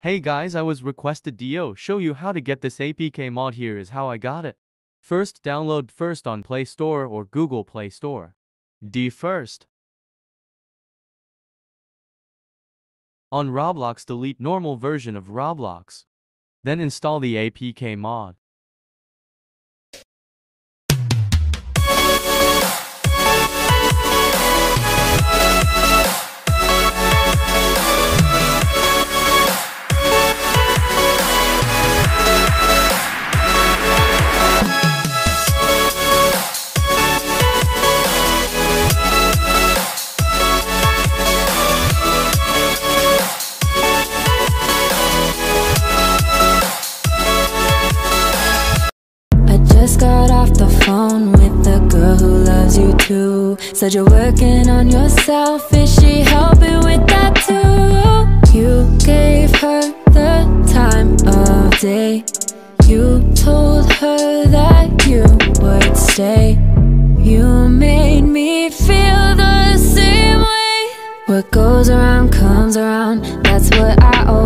Hey guys, I was requested Dio show you how to get this APK mod here is how I got it. First, download first on Play Store or Google Play Store. D first. On Roblox delete normal version of Roblox. Then install the APK mod. Just got off the phone with the girl who loves you too. Said you're working on yourself. Is she helping with that too? You gave her the time of day. You told her that you would stay. You made me feel the same way. What goes around comes around. That's what I.